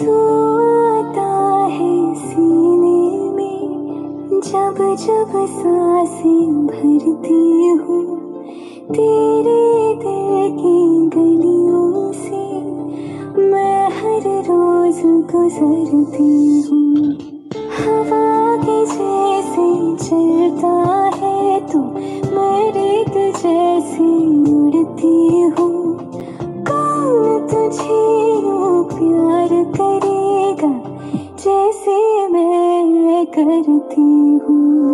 तू आता है सीने में। जब जब साँसें भरती हूँ, तेरे दिल की गलियों से मैं हर रोज गुजरती हूँ। हवा के जैसे चलता है तू मैं रेत जैसे उड़ती हूँ। कौन तुझे करेगा जैसे मैं करती हूँ।